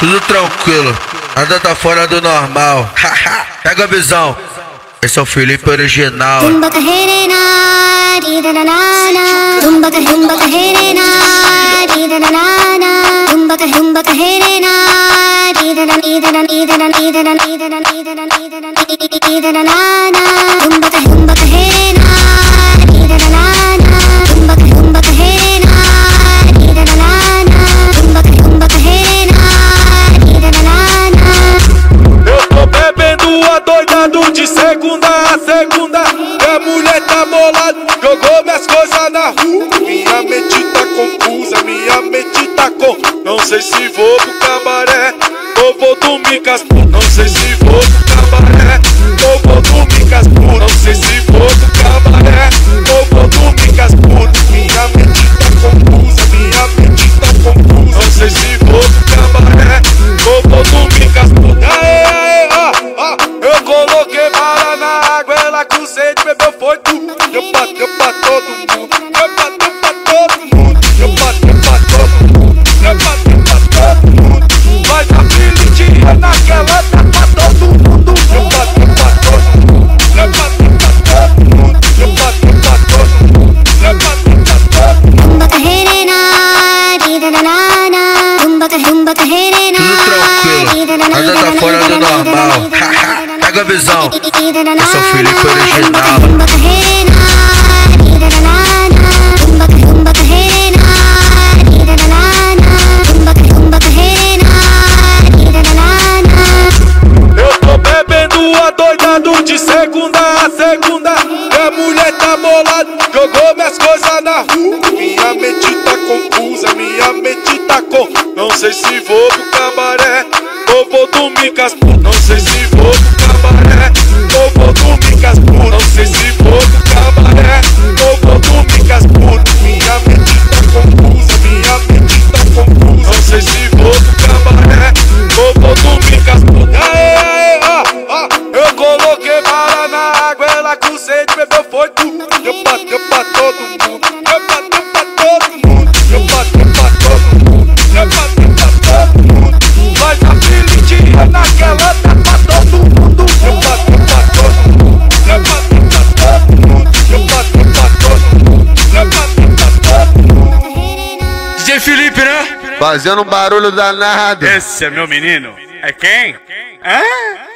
tudo tranquilo, nada tá fora do normal. Pega a visão. Esse é o Felipe original. Jogou minhas coisas na rua. Minha mente tá confusa, minha mente tá com Não sei se vou pro cabaré ou vou dormir com as Não sei se vou pro cabaré ou vou dormir com as Não sei se Tudo tranquilo, nada tá fora do normal. Pega a visão, eu sou Felipe de segunda, minha mulher tá bolada, jogou minhas coisas na rua. Minha mente sei se vou pro cabaré. Ou vou dormir com as Não sei se vou pro cabaré. Ou vou dormir com as Não sei se vou Fazendo um barulho danado. Esse é meu menino. É quem? É quem? Hã?